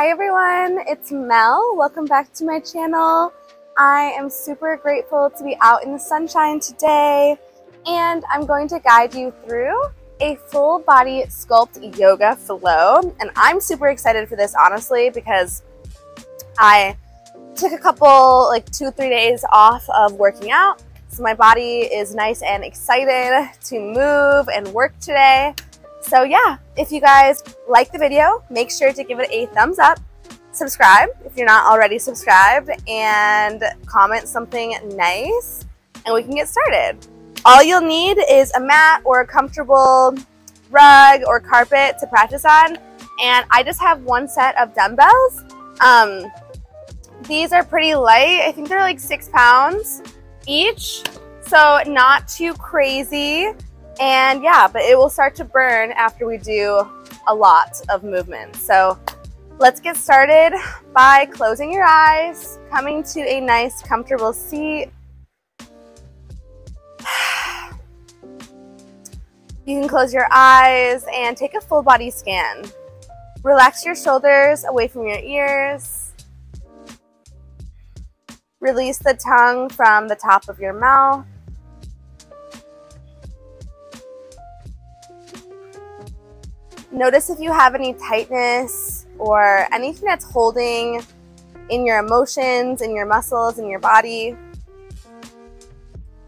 Hi everyone, it's Mel. Welcome back to my channel. I am super grateful to be out in the sunshine today and I'm going to guide you through a full body sculpt yoga flow and I'm super excited for this honestly because I took a couple like two three days off of working out so my body is nice and excited to move and work today so yeah, if you guys like the video, make sure to give it a thumbs up, subscribe if you're not already subscribed, and comment something nice, and we can get started. All you'll need is a mat or a comfortable rug or carpet to practice on, and I just have one set of dumbbells. Um, these are pretty light. I think they're like six pounds each, so not too crazy. And yeah, but it will start to burn after we do a lot of movement. So let's get started by closing your eyes, coming to a nice comfortable seat. You can close your eyes and take a full body scan. Relax your shoulders away from your ears. Release the tongue from the top of your mouth. Notice if you have any tightness or anything that's holding in your emotions, in your muscles, in your body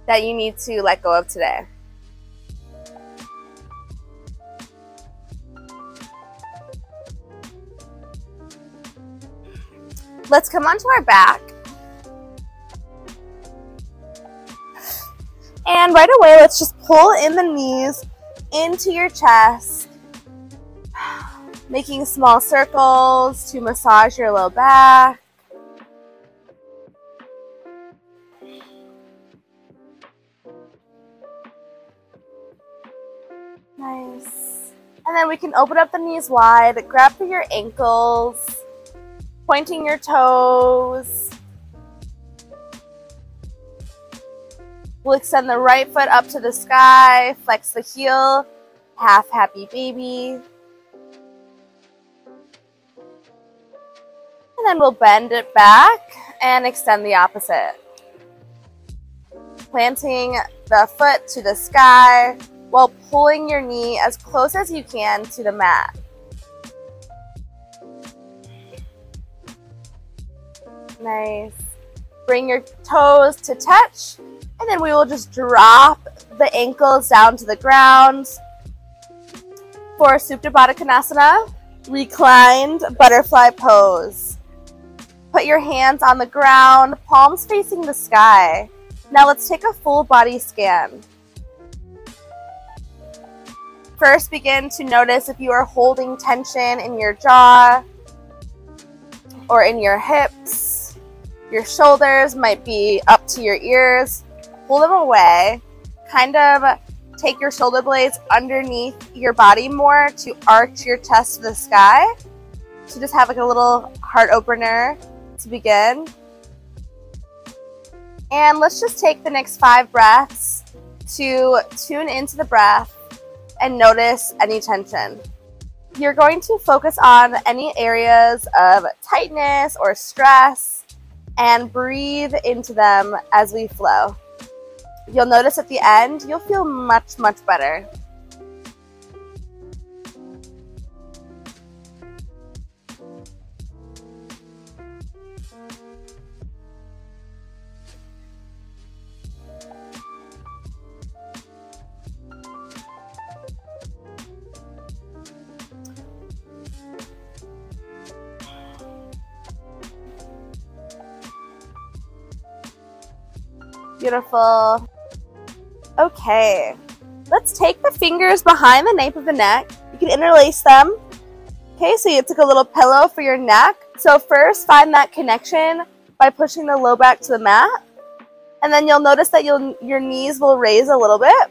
that you need to let go of today. Let's come onto our back. And right away, let's just pull in the knees into your chest making small circles to massage your low back. Nice. And then we can open up the knees wide, grab for your ankles, pointing your toes. We'll extend the right foot up to the sky, flex the heel, half happy baby. And then we'll bend it back and extend the opposite. Planting the foot to the sky while pulling your knee as close as you can to the mat. Nice. Bring your toes to touch and then we will just drop the ankles down to the ground. For Supta Baddha Konasana, reclined butterfly pose. Put your hands on the ground, palms facing the sky. Now let's take a full body scan. First, begin to notice if you are holding tension in your jaw or in your hips. Your shoulders might be up to your ears. Pull them away. Kind of take your shoulder blades underneath your body more to arch your chest to the sky. To just have like a little heart opener begin. And let's just take the next five breaths to tune into the breath and notice any tension. You're going to focus on any areas of tightness or stress and breathe into them as we flow. You'll notice at the end, you'll feel much, much better. Beautiful. Okay, let's take the fingers behind the nape of the neck. You can interlace them. Okay, so you took a little pillow for your neck. So first, find that connection by pushing the low back to the mat. And then you'll notice that you'll, your knees will raise a little bit.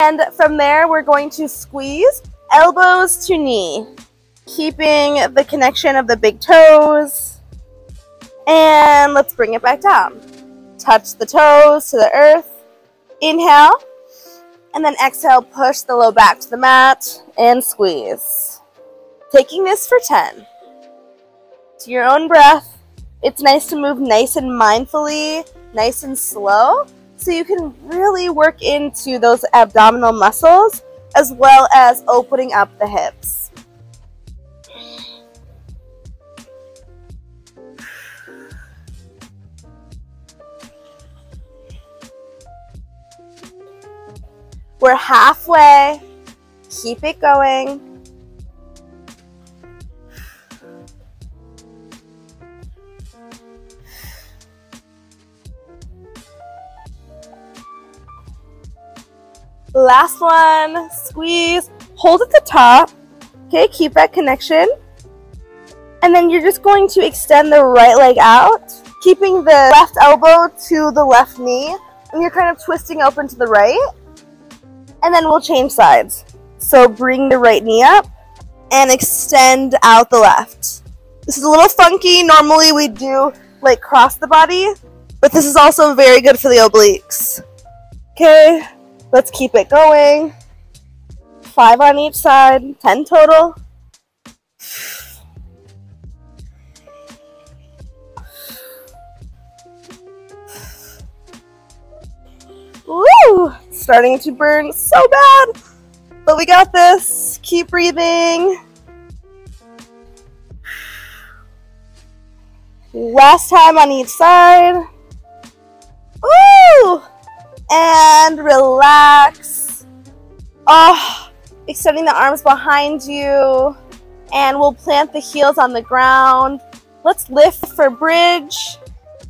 And from there, we're going to squeeze elbows to knee, keeping the connection of the big toes. And let's bring it back down. Touch the toes to the earth. Inhale. And then exhale, push the low back to the mat and squeeze. Taking this for 10. to your own breath. It's nice to move nice and mindfully, nice and slow, so you can really work into those abdominal muscles as well as opening up the hips. We're halfway. Keep it going. Last one, squeeze, hold at the top. Okay, keep that connection. And then you're just going to extend the right leg out, keeping the left elbow to the left knee. And you're kind of twisting open to the right. And then we'll change sides. So bring the right knee up and extend out the left. This is a little funky. Normally we do like cross the body, but this is also very good for the obliques. Okay, Let's keep it going. Five on each side, 10 total. Woo! Starting to burn so bad. But we got this. Keep breathing. Last time on each side. Woo! and relax. Oh, extending the arms behind you. And we'll plant the heels on the ground. Let's lift for bridge,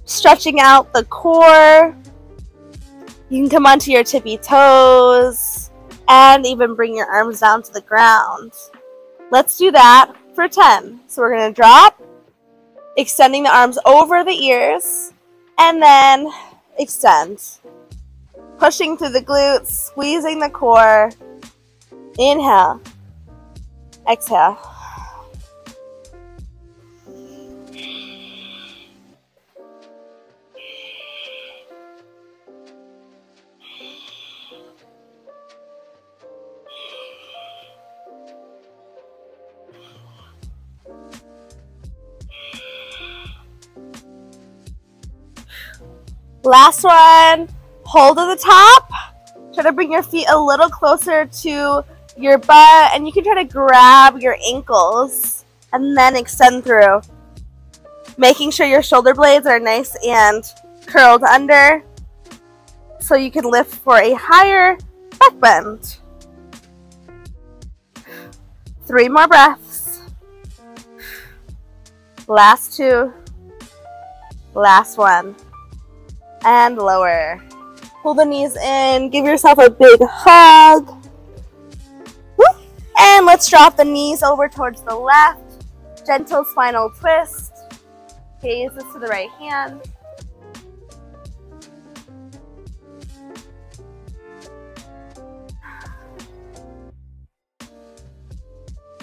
stretching out the core. You can come onto your tippy toes and even bring your arms down to the ground. Let's do that for 10. So we're going to drop, extending the arms over the ears, and then extend. Pushing through the glutes, squeezing the core. Inhale. Exhale. Last one hold to the top. Try to bring your feet a little closer to your butt and you can try to grab your ankles and then extend through. Making sure your shoulder blades are nice and curled under so you can lift for a higher back bend. Three more breaths. Last two. Last one. And lower. Pull the knees in. Give yourself a big hug. Woo. And let's drop the knees over towards the left. Gentle spinal twist. Gaze to the right hand.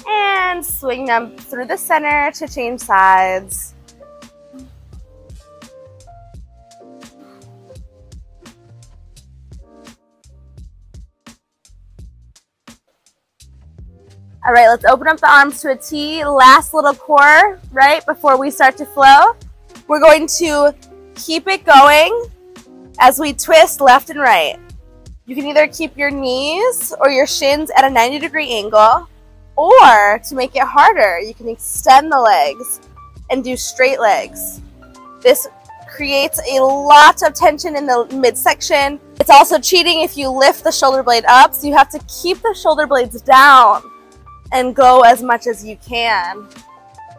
And swing them through the center to change sides. All right, let's open up the arms to a T. Last little core, right, before we start to flow. We're going to keep it going as we twist left and right. You can either keep your knees or your shins at a 90 degree angle, or to make it harder, you can extend the legs and do straight legs. This creates a lot of tension in the midsection. It's also cheating if you lift the shoulder blade up, so you have to keep the shoulder blades down and go as much as you can,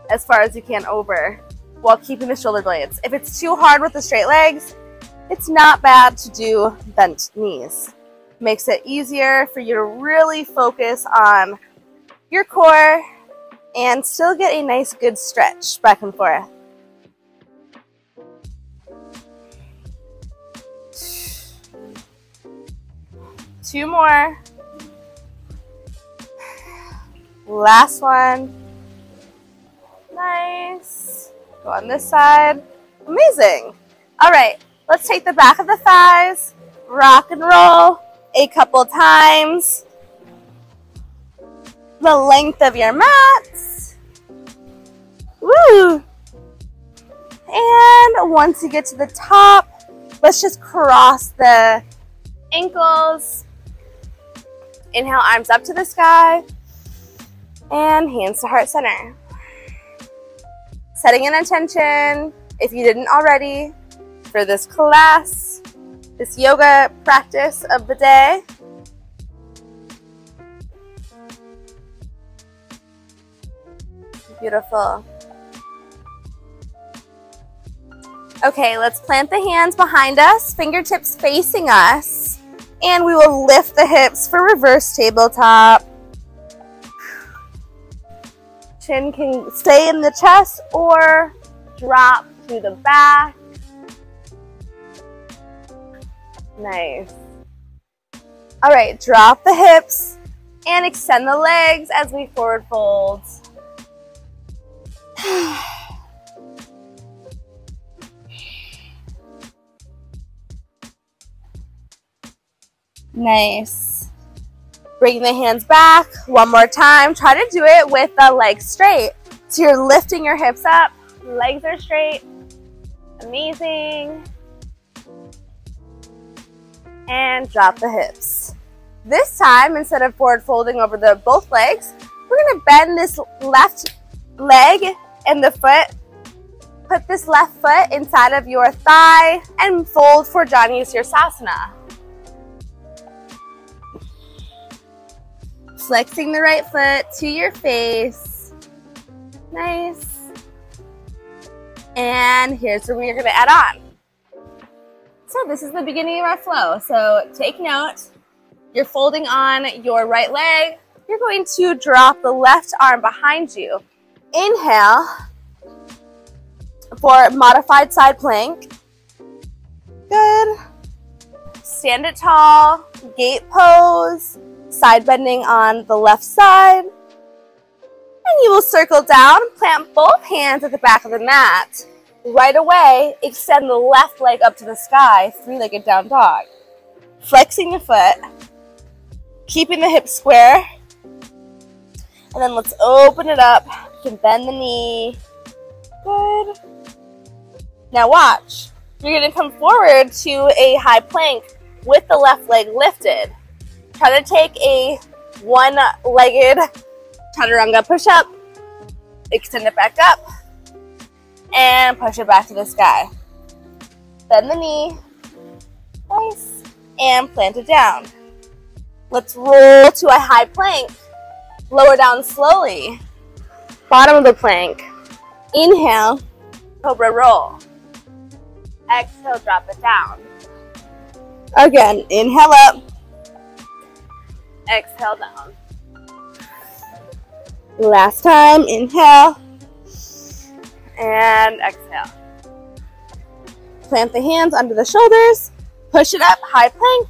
as far as you can over, while keeping the shoulder blades. If it's too hard with the straight legs, it's not bad to do bent knees. Makes it easier for you to really focus on your core and still get a nice good stretch back and forth. Two more. Last one. Nice. Go on this side. Amazing. All right, let's take the back of the thighs, rock and roll a couple times. The length of your mats. Woo! And once you get to the top, let's just cross the ankles. Inhale, arms up to the sky. And hands to heart center. Setting an intention, if you didn't already, for this class, this yoga practice of the day. Beautiful. Okay, let's plant the hands behind us, fingertips facing us, and we will lift the hips for reverse tabletop. Chin can stay in the chest or drop to the back. Nice. All right, drop the hips and extend the legs as we forward fold. Nice. Bring the hands back one more time. Try to do it with the legs straight. So you're lifting your hips up, legs are straight. Amazing. And drop the hips. This time, instead of forward folding over the both legs, we're gonna bend this left leg and the foot. Put this left foot inside of your thigh and fold for Janu Sirsasana. Flexing the right foot to your face. Nice. And here's where we're gonna add on. So this is the beginning of our flow. So take note, you're folding on your right leg. You're going to drop the left arm behind you. Inhale for modified side plank. Good. Stand it tall, gate pose side bending on the left side. And you will circle down, plant both hands at the back of the mat. Right away, extend the left leg up to the sky, three-legged down dog. Flexing the foot, keeping the hips square. And then let's open it up. You can bend the knee. Good. Now watch. You're gonna come forward to a high plank with the left leg lifted. Try to take a one-legged chaturanga push-up. Extend it back up. And push it back to the sky. Bend the knee. Nice. And plant it down. Let's roll to a high plank. Lower down slowly. Bottom of the plank. Inhale, cobra roll. Exhale, drop it down. Again, inhale up exhale down. Last time, inhale and exhale. Plant the hands under the shoulders, push it up, high plank,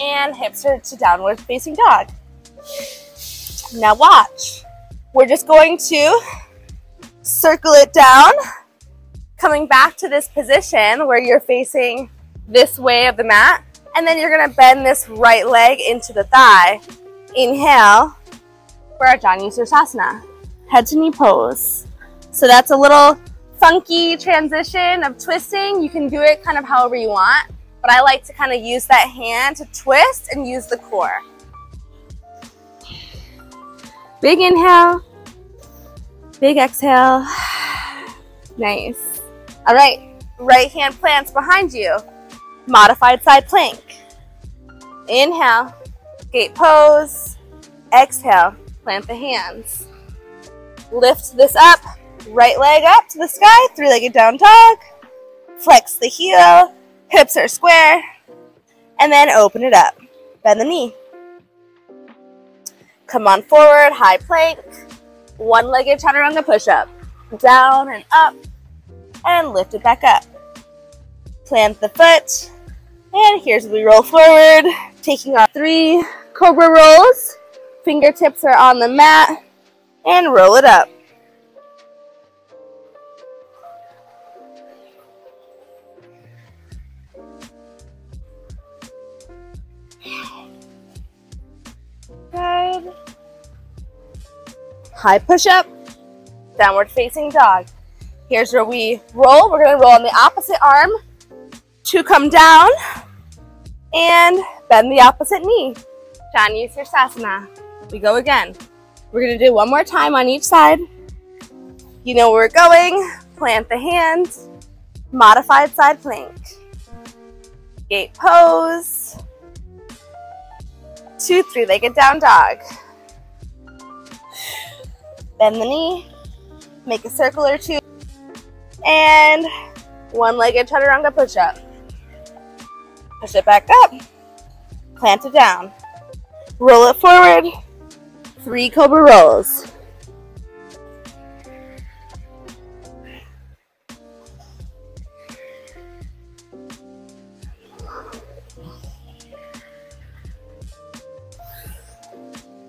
and hips are to downward facing dog. Now watch. We're just going to circle it down, coming back to this position where you're facing this way of the mat and then you're gonna bend this right leg into the thigh. Inhale for our Janu Sirsasana, head to knee pose. So that's a little funky transition of twisting. You can do it kind of however you want, but I like to kind of use that hand to twist and use the core. Big inhale, big exhale. Nice. All right, right hand plants behind you modified side plank. Inhale, gate pose. Exhale, plant the hands. Lift this up, right leg up to the sky, three-legged down dog. Flex the heel, hips are square, and then open it up. Bend the knee. Come on forward, high plank. One-legged chaturanga push-up. Down and up, and lift it back up. Plant the foot, and here's we roll forward, taking off three cobra rolls. Fingertips are on the mat and roll it up. Good. High push up, downward facing dog. Here's where we roll. We're gonna roll on the opposite arm to come down and bend the opposite knee. Janu We go again. We're gonna do one more time on each side. You know where we're going. Plant the hands. Modified side plank. Gate pose. Two three-legged down dog. Bend the knee. Make a circle or two. And one-legged chaturanga push-up. Push it back up. Plant it down. Roll it forward. Three cobra rolls.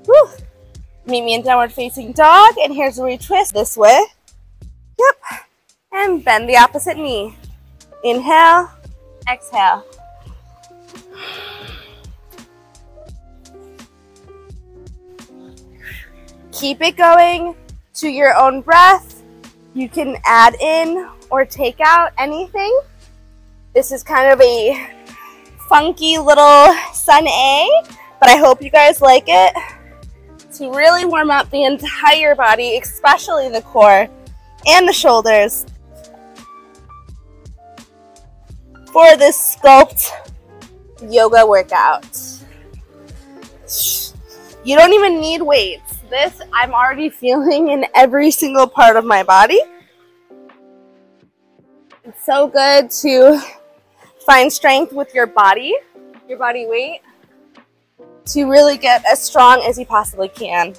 Whew. Meet me in downward facing dog, and here's where we twist this way. Yep. And bend the opposite knee. Inhale, exhale. Keep it going to your own breath. You can add in or take out anything. This is kind of a funky little sun A, but I hope you guys like it to really warm up the entire body, especially the core and the shoulders for this sculpt yoga workout. You don't even need weights. This I'm already feeling in every single part of my body. It's so good to find strength with your body, your body weight, to really get as strong as you possibly can.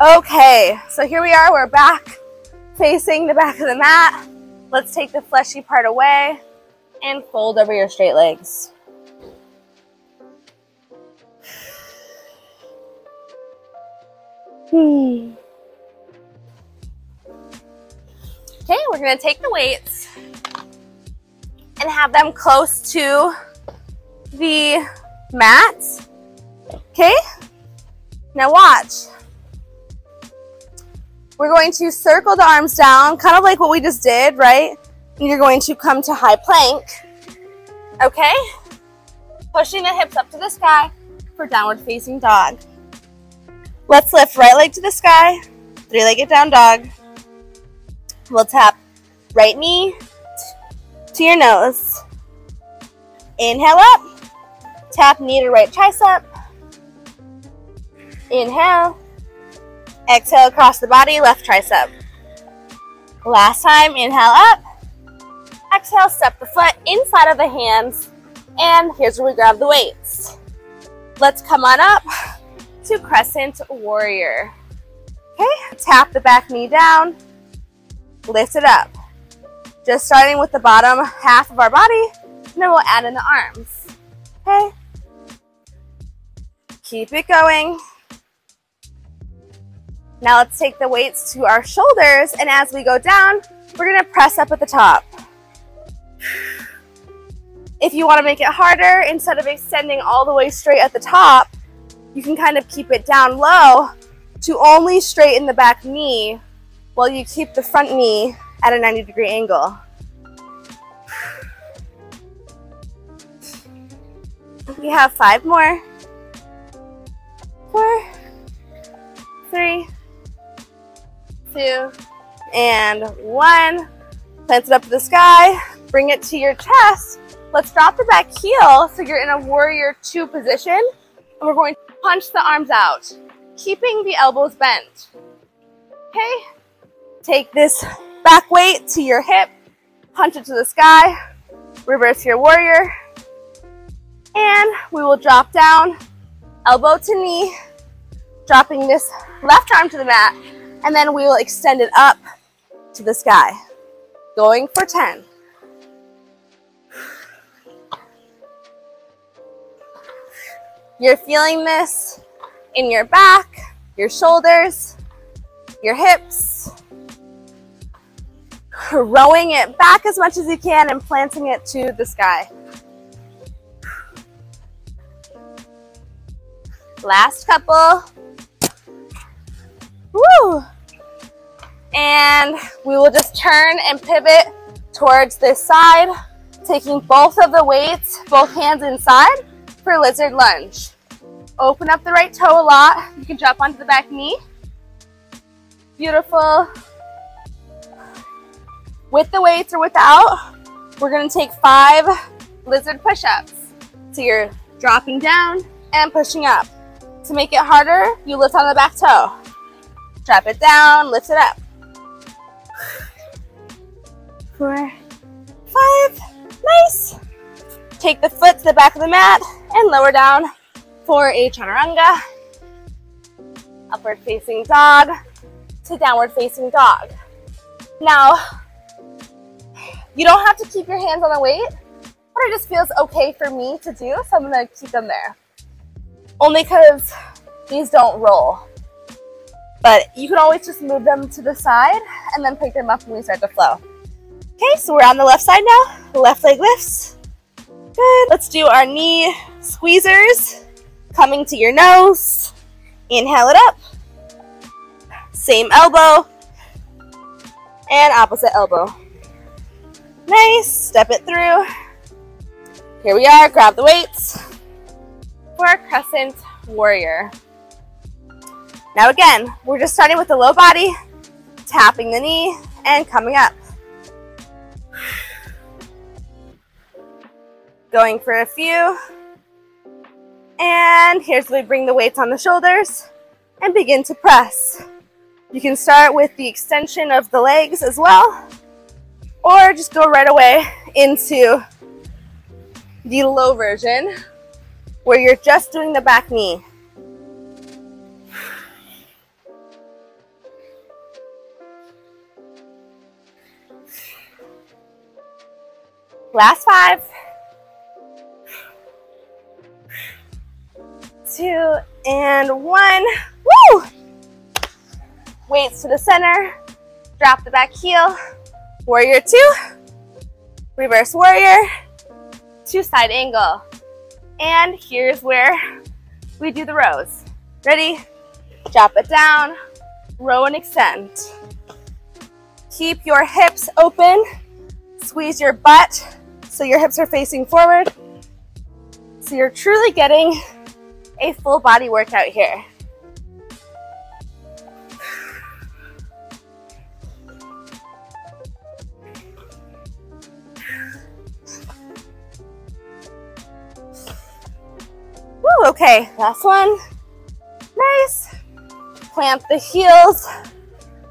Okay, so here we are. We're back facing the back of the mat. Let's take the fleshy part away and fold over your straight legs. Hmm. Okay, we're gonna take the weights and have them close to the mat. Okay, now watch. We're going to circle the arms down, kind of like what we just did, right? And you're going to come to high plank. Okay? Pushing the hips up to the sky for downward facing dog. Let's lift right leg to the sky, three-legged down dog. We'll tap right knee to your nose. Inhale up, tap knee to right tricep. Inhale, exhale across the body, left tricep. Last time, inhale up, exhale, step the foot inside of the hands, and here's where we grab the weights. Let's come on up to crescent warrior. Okay, tap the back knee down, lift it up. Just starting with the bottom half of our body, and then we'll add in the arms. Okay? Keep it going. Now let's take the weights to our shoulders, and as we go down, we're gonna press up at the top. If you wanna make it harder, instead of extending all the way straight at the top, you can kind of keep it down low to only straighten the back knee while you keep the front knee at a 90 degree angle. We have five more. Four, three, two, and one. Plant it up to the sky. Bring it to your chest. Let's drop the back heel so you're in a warrior two position. And we're going punch the arms out, keeping the elbows bent. Okay? Take this back weight to your hip, punch it to the sky, reverse your warrior, and we will drop down, elbow to knee, dropping this left arm to the mat, and then we will extend it up to the sky. Going for 10. You're feeling this in your back, your shoulders, your hips. Rowing it back as much as you can and planting it to the sky. Last couple. Woo! And we will just turn and pivot towards this side, taking both of the weights, both hands inside for lizard lunge. Open up the right toe a lot. You can drop onto the back knee. Beautiful. With the weights or without, we're gonna take five lizard push-ups. So you're dropping down and pushing up. To make it harder, you lift on the back toe. Drop it down, lift it up. Four, five, nice. Take the foot to the back of the mat and lower down for a chaturanga. Upward facing dog to downward facing dog. Now, you don't have to keep your hands on the weight, but it just feels okay for me to do, so I'm gonna keep them there. Only because these don't roll. But you can always just move them to the side and then pick them up when we start to flow. Okay, so we're on the left side now. Left leg lifts. Good. Let's do our knee squeezers. Coming to your nose. Inhale it up. Same elbow. And opposite elbow. Nice. Step it through. Here we are. Grab the weights for our crescent warrior. Now again, we're just starting with the low body, tapping the knee, and coming up. Going for a few. And here's where we bring the weights on the shoulders and begin to press. You can start with the extension of the legs as well, or just go right away into the low version where you're just doing the back knee. Last five. Two and one. Woo! Weights to the center. Drop the back heel. Warrior two. Reverse warrior. Two side angle. And here's where we do the rows. Ready? Drop it down, row and extend. Keep your hips open. Squeeze your butt so your hips are facing forward. So you're truly getting a full body workout here. Woo, okay, last one. Nice. Plant the heels,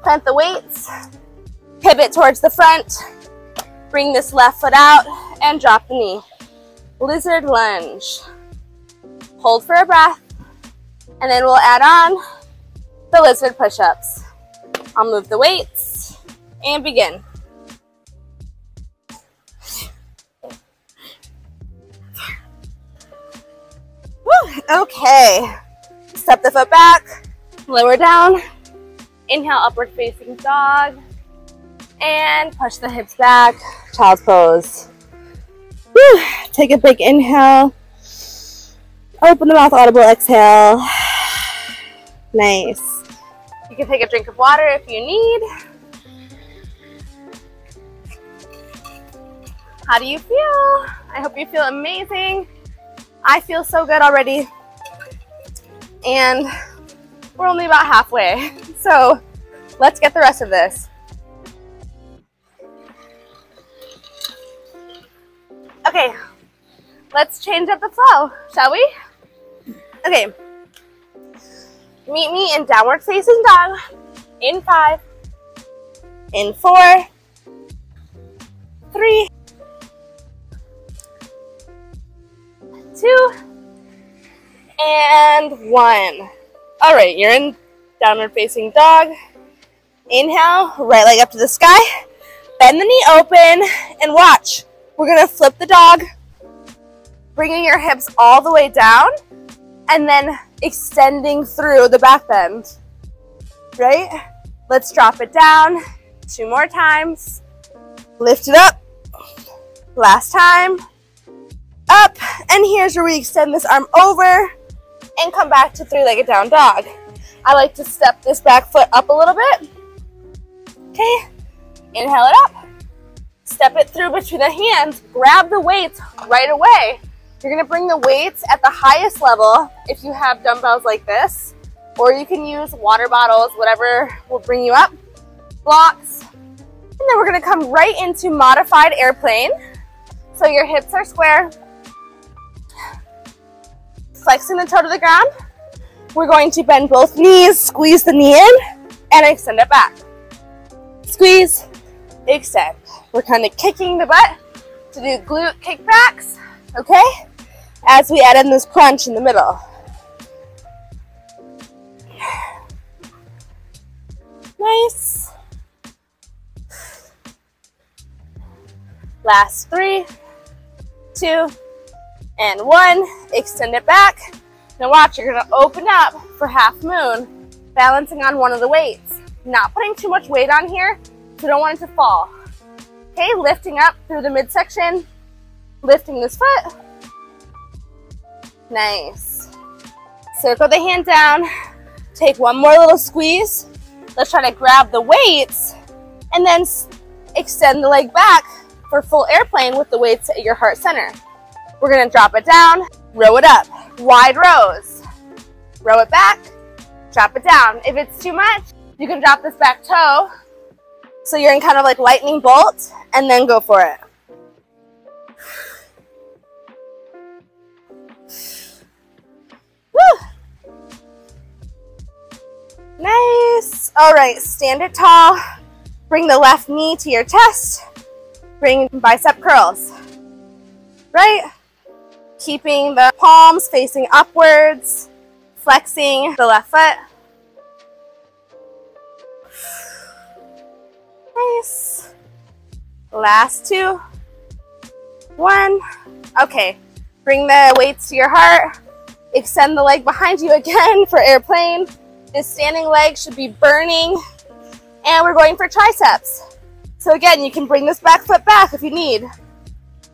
plant the weights, pivot towards the front, bring this left foot out, and drop the knee. Lizard lunge. Hold for a breath, and then we'll add on the lizard push-ups. I'll move the weights and begin. Woo, Okay. Step the foot back, lower down. Inhale, upward facing dog. And push the hips back, child's pose. Whew. Take a big inhale. Open the mouth, audible exhale. Nice. You can take a drink of water if you need. How do you feel? I hope you feel amazing. I feel so good already. And we're only about halfway. So let's get the rest of this. Okay, let's change up the flow, shall we? Okay, meet me in downward facing dog in five, in four, three, two, and one. All right, you're in downward facing dog. Inhale, right leg up to the sky. Bend the knee open and watch. We're gonna flip the dog, bringing your hips all the way down and then extending through the back bend. Right? Let's drop it down. Two more times. Lift it up. Last time up, and here's where we extend this arm over and come back to three-legged down dog. I like to step this back foot up a little bit Okay, inhale it up. Step it through between the hands. Grab the weights right away. You're gonna bring the weights at the highest level if you have dumbbells like this, or you can use water bottles, whatever will bring you up. Blocks. And then we're gonna come right into modified airplane. So your hips are square. Flexing the toe to the ground. We're going to bend both knees, squeeze the knee in, and extend it back. Squeeze, extend. We're kind of kicking the butt to do glute kickbacks, okay? As we add in this crunch in the middle. Nice. Last three, two, and one. Extend it back. Now watch, you're gonna open up for half moon, balancing on one of the weights. Not putting too much weight on here, so don't want it to fall. Okay, lifting up through the midsection, lifting this foot. Nice. Circle the hand down, take one more little squeeze. Let's try to grab the weights and then extend the leg back for full airplane with the weights at your heart center. We're gonna drop it down, row it up, wide rows. Row it back, drop it down. If it's too much, you can drop this back toe. So you're in kind of like lightning bolt and then go for it. Woo. Nice. All right, stand it tall. Bring the left knee to your chest. Bring bicep curls. Right? Keeping the palms facing upwards. Flexing the left foot. Nice. Last two. One. Okay. Bring the weights to your heart. Extend the leg behind you again for airplane. This standing leg should be burning. And we're going for triceps. So again, you can bring this back foot back if you need.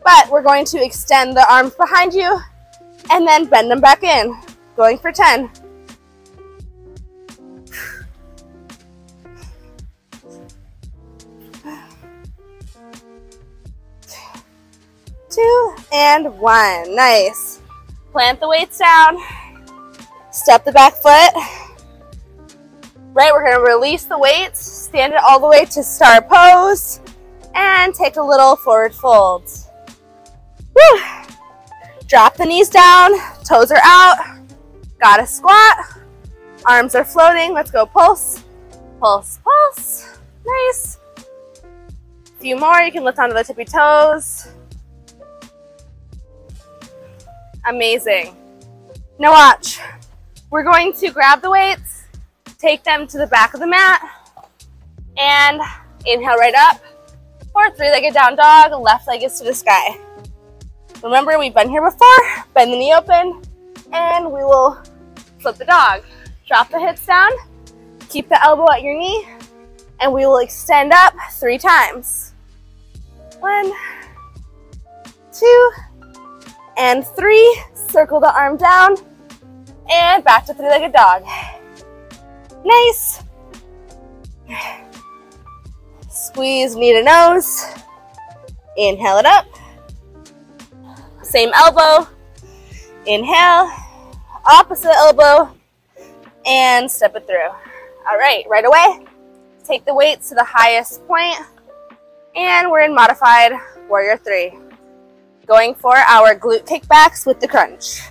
But we're going to extend the arms behind you and then bend them back in. Going for 10. two, and one. Nice. Plant the weights down. Step the back foot. Right, we're gonna release the weights, stand it all the way to star pose, and take a little forward fold. Woo. Drop the knees down, toes are out. Goddess squat. Arms are floating. Let's go pulse, pulse, pulse. Nice. A few more, you can lift onto the tippy toes. Amazing. Now watch. We're going to grab the weights, take them to the back of the mat, and inhale right up. For three-legged down dog, left leg is to the sky. Remember, we've been here before. Bend the knee open, and we will flip the dog. Drop the hips down, keep the elbow at your knee, and we will extend up three times. One, two, and three. Circle the arm down and back to three-legged dog. Nice. Squeeze knee to nose. Inhale it up. Same elbow. Inhale. Opposite elbow. And step it through. All right, right away. Take the weights to the highest point, And we're in modified warrior three going for our glute kickbacks with the crunch.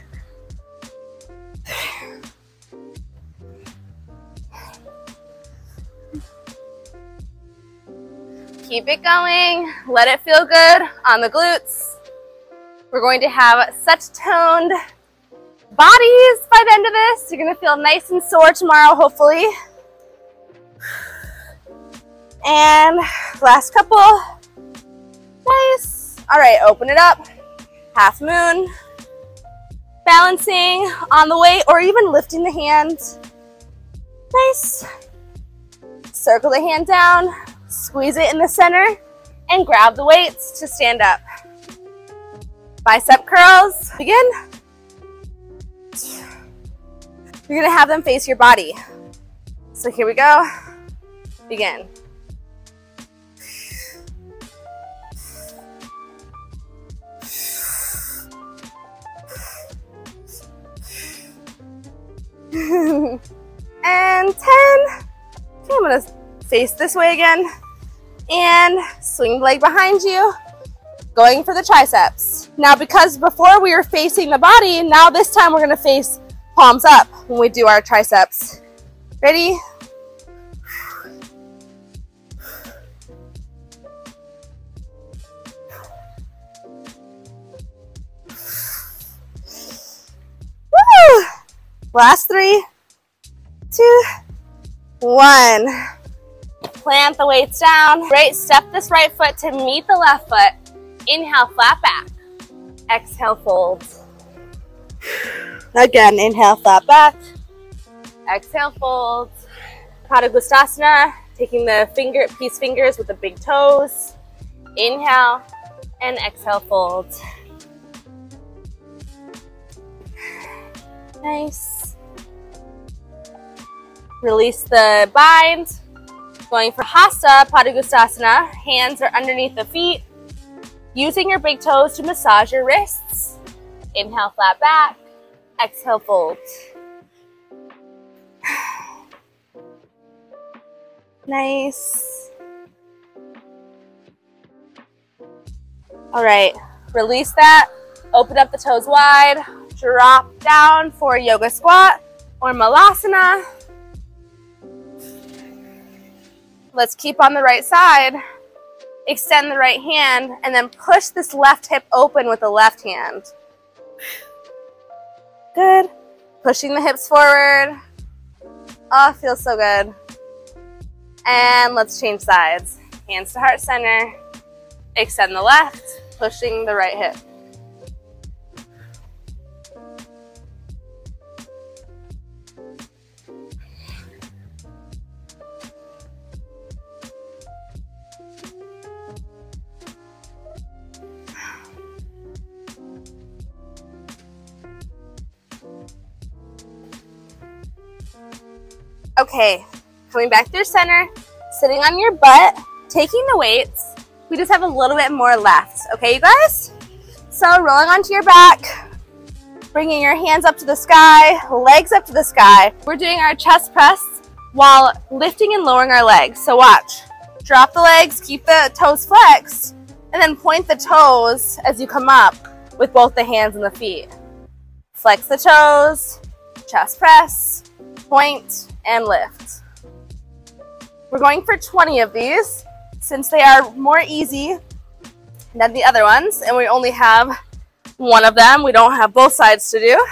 Keep it going. Let it feel good on the glutes. We're going to have such toned bodies by the end of this. You're going to feel nice and sore tomorrow, hopefully. And last couple. Nice. All right, open it up. Half moon. Balancing on the weight or even lifting the hand. Nice. Circle the hand down, squeeze it in the center, and grab the weights to stand up. Bicep curls, begin. You're gonna have them face your body. So here we go, begin. and 10. Okay, I'm gonna face this way again. And swing the leg behind you, going for the triceps. Now, because before we were facing the body, now this time we're gonna face palms up when we do our triceps. Ready? Woo! Last three, two, one. Plant the weights down. Right, step this right foot to meet the left foot. Inhale, flat back. Exhale, fold. Again, inhale, flat back. Exhale, fold. Padangusthasana, taking the finger, peace fingers with the big toes. Inhale and exhale, fold. Nice. Release the bind. Going for Hasta Padangusthasana. Hands are underneath the feet. Using your big toes to massage your wrists. Inhale, flat back. Exhale, fold. Nice. All right, release that. Open up the toes wide. Drop down for yoga squat or malasana. Let's keep on the right side. Extend the right hand and then push this left hip open with the left hand. Good. Pushing the hips forward. Oh, feels so good. And let's change sides. Hands to heart center. Extend the left, pushing the right hip. Okay, coming back through center, sitting on your butt, taking the weights. We just have a little bit more left, okay, you guys? So rolling onto your back, bringing your hands up to the sky, legs up to the sky. We're doing our chest press while lifting and lowering our legs. So watch, drop the legs, keep the toes flexed, and then point the toes as you come up with both the hands and the feet. Flex the toes, chest press, point, and lift. We're going for 20 of these since they are more easy than the other ones and we only have one of them. We don't have both sides to do.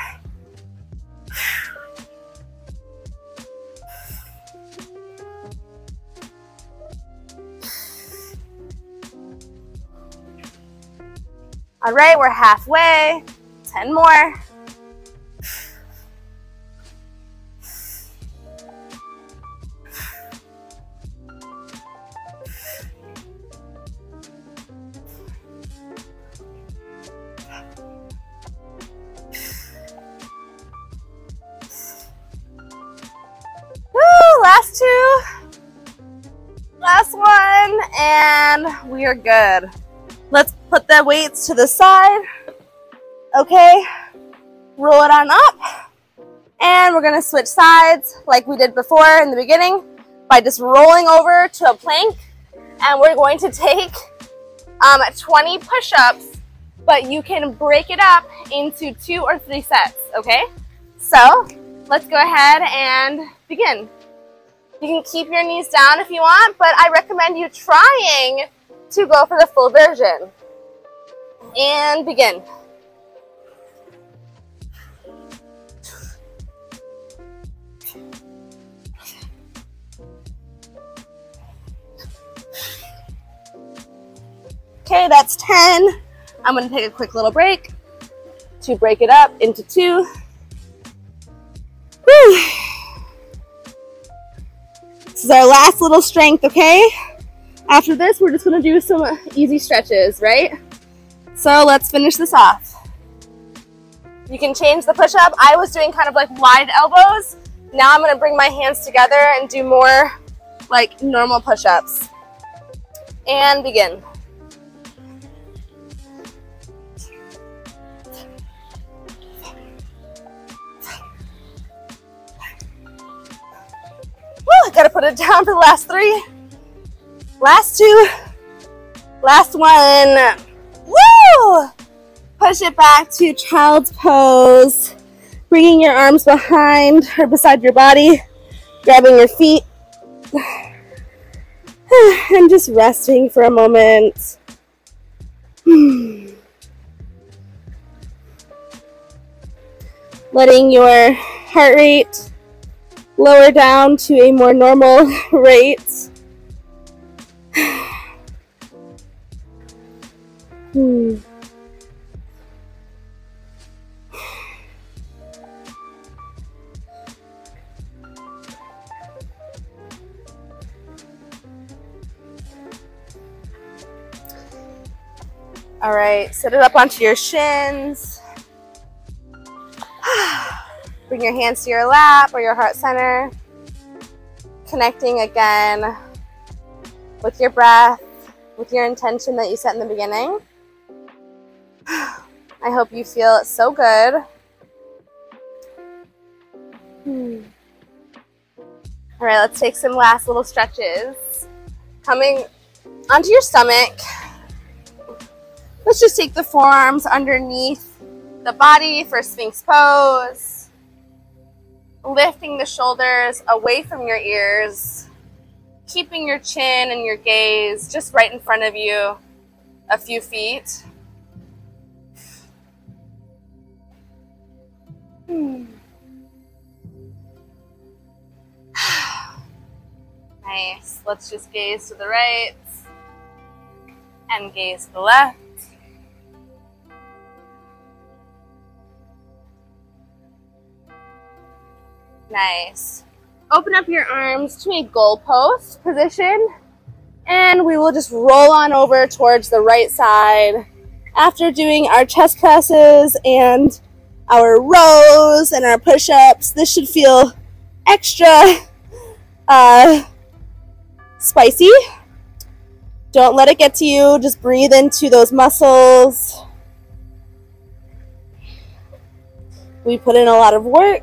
All right, we're halfway. 10 more. We are good. Let's put the weights to the side. Okay, roll it on up. And we're gonna switch sides like we did before in the beginning by just rolling over to a plank. And we're going to take um, 20 push-ups, but you can break it up into two or three sets, okay? So let's go ahead and begin. You can keep your knees down if you want, but I recommend you trying to go for the full version. And begin. Okay, that's 10. I'm gonna take a quick little break to break it up into two. Whew. This is our last little strength, okay? After this, we're just gonna do some easy stretches, right? So let's finish this off. You can change the push-up. I was doing kind of like wide elbows. Now I'm gonna bring my hands together and do more like normal push-ups. And begin. Gotta put it down for the last three. Last two. Last one. Woo! Push it back to child's pose. Bringing your arms behind or beside your body. Grabbing your feet. And just resting for a moment. Letting your heart rate lower down to a more normal rate. Hmm. All right, set it up onto your shins. Bring your hands to your lap or your heart center. Connecting again with your breath, with your intention that you set in the beginning. I hope you feel so good. Hmm. All right, let's take some last little stretches. Coming onto your stomach. Let's just take the forearms underneath the body for Sphinx pose. Lifting the shoulders away from your ears. Keeping your chin and your gaze just right in front of you a few feet. Nice. Let's just gaze to the right and gaze to the left. Nice. Open up your arms to a goalpost position and we will just roll on over towards the right side after doing our chest presses and our rows and our push-ups. This should feel extra uh, spicy. Don't let it get to you. Just breathe into those muscles. We put in a lot of work.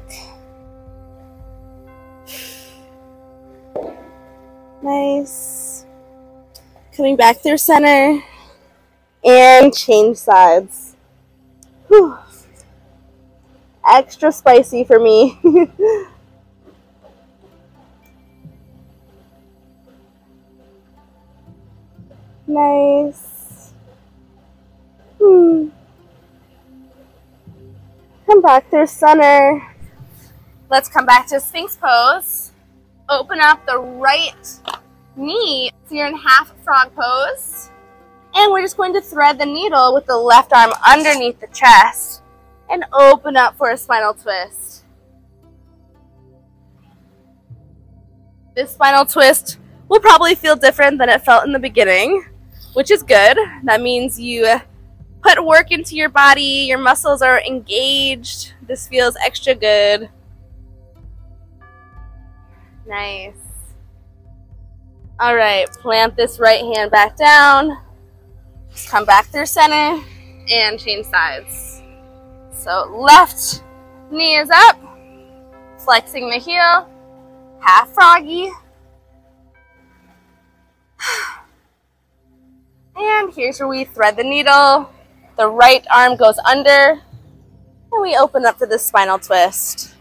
Nice. Coming back through center and change sides. Whew extra spicy for me. nice. Hmm. Come back through center. Let's come back to Sphinx pose. Open up the right knee so you're in half frog pose. And we're just going to thread the needle with the left arm underneath the chest and open up for a spinal twist. This spinal twist will probably feel different than it felt in the beginning, which is good. That means you put work into your body, your muscles are engaged. This feels extra good. Nice. All right, plant this right hand back down. Come back through center and change sides. So left knee is up, flexing the heel, half froggy. And here's where we thread the needle. The right arm goes under, and we open up to the spinal twist.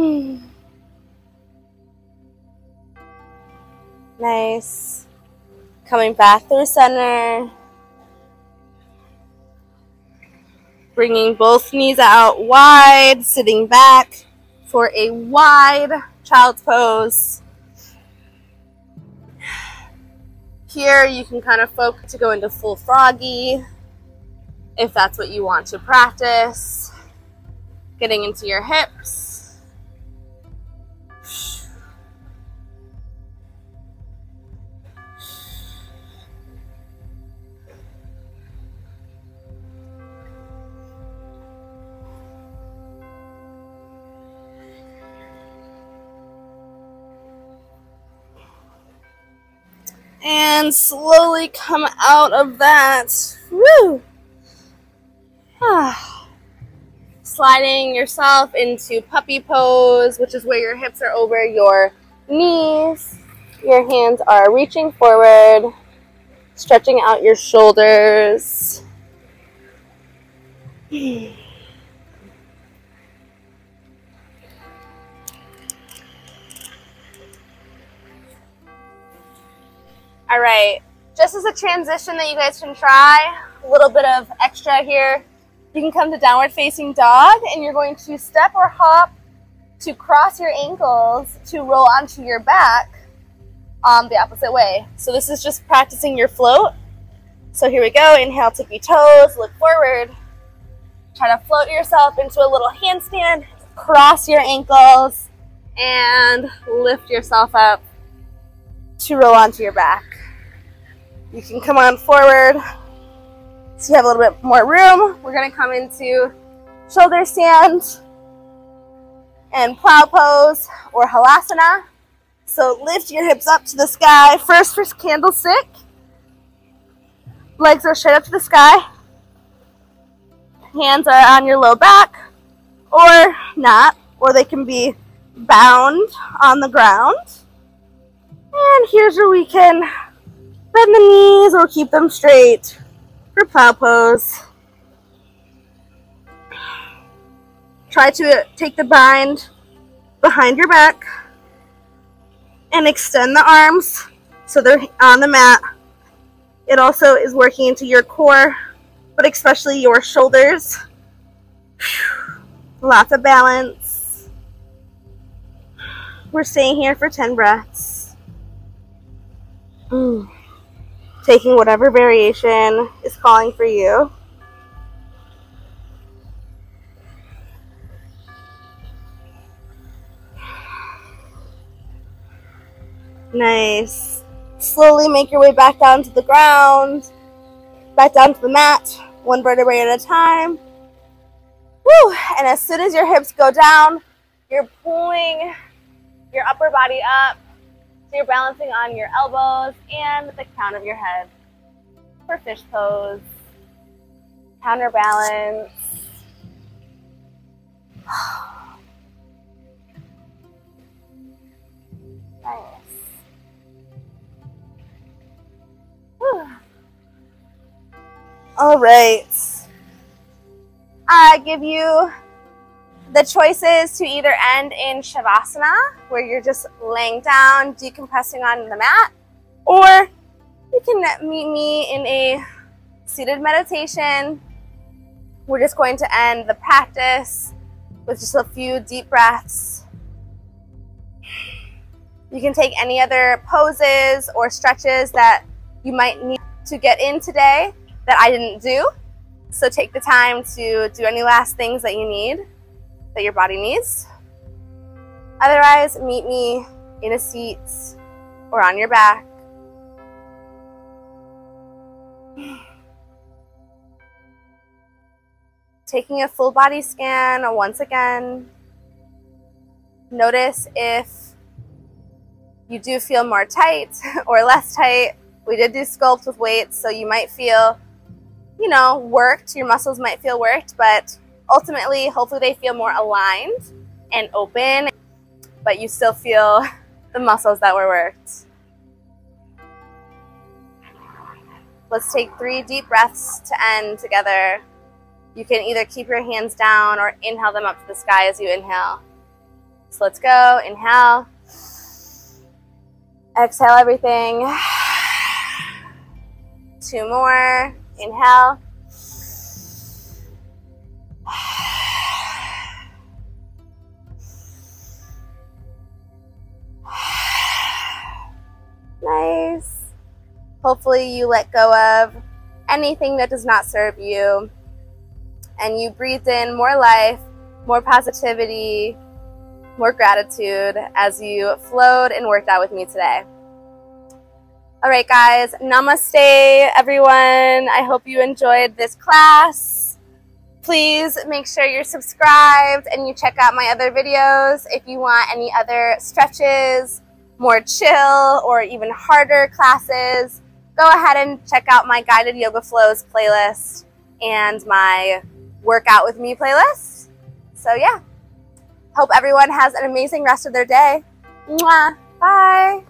Hmm. Nice. Coming back through center. Bringing both knees out wide, sitting back for a wide child's pose. Here you can kind of focus to go into full froggy if that's what you want to practice. Getting into your hips. And slowly come out of that. Woo! Ah. Sliding yourself into puppy pose, which is where your hips are over your knees. Your hands are reaching forward, stretching out your shoulders. All right, just as a transition that you guys can try, a little bit of extra here. You can come to downward facing dog and you're going to step or hop to cross your ankles to roll onto your back um, the opposite way. So this is just practicing your float. So here we go. Inhale, tippy toes, look forward. Try to float yourself into a little handstand. Cross your ankles and lift yourself up to roll onto your back. You can come on forward so you have a little bit more room. We're gonna come into shoulder stand and plow pose or halasana. So lift your hips up to the sky. First for candlestick. Legs are straight up to the sky. Hands are on your low back or not, or they can be bound on the ground. And here's where we can Bend the knees or keep them straight for plow pose. Try to take the bind behind your back and extend the arms so they're on the mat. It also is working into your core, but especially your shoulders. Lots of balance. We're staying here for 10 breaths. Mm taking whatever variation is calling for you. Nice. Slowly make your way back down to the ground, back down to the mat, one vertebrae at a time. Woo! And as soon as your hips go down, you're pulling your upper body up so you're balancing on your elbows and the crown of your head for fish pose. Counterbalance. nice. All right. I give you the choice is to either end in Shavasana, where you're just laying down, decompressing on the mat, or you can meet me in a seated meditation. We're just going to end the practice with just a few deep breaths. You can take any other poses or stretches that you might need to get in today that I didn't do. So take the time to do any last things that you need that your body needs. Otherwise, meet me in a seat or on your back. Taking a full body scan once again. Notice if you do feel more tight or less tight. We did do sculpt with weights, so you might feel, you know, worked. Your muscles might feel worked, but ultimately, hopefully they feel more aligned and open, but you still feel the muscles that were worked. Let's take three deep breaths to end together. You can either keep your hands down or inhale them up to the sky as you inhale. So let's go. Inhale. Exhale everything. Two more. Inhale. Nice. Hopefully, you let go of anything that does not serve you and you breathed in more life, more positivity, more gratitude as you flowed and worked out with me today. All right, guys, namaste, everyone. I hope you enjoyed this class. Please make sure you're subscribed and you check out my other videos if you want any other stretches, more chill or even harder classes, go ahead and check out my Guided Yoga Flows playlist and my Workout With Me playlist. So yeah, hope everyone has an amazing rest of their day. Mwah. Bye.